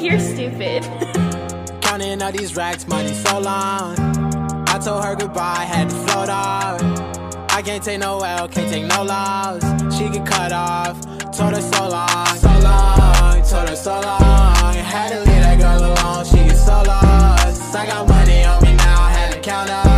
You're stupid. Counting all these racks, money so long. I told her goodbye, had to float off. I can't take no L, can't take no loss. She get cut off. Told her so long, so long. Told her so long. Had to leave that girl alone, she get so lost. I got money on me now, had to count up.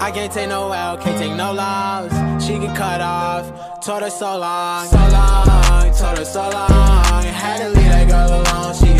I can't take no L, can't take no loss. She get cut off. Told her so long, so long. Told her so long. Had to leave that girl alone. She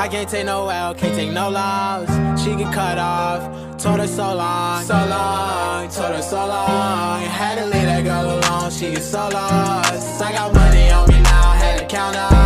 I can't take no L, can't take no loss. She get cut off. Told her so long, so long, told her so long. Had to leave that girl alone, she get so lost. I got money on me now, had to count up.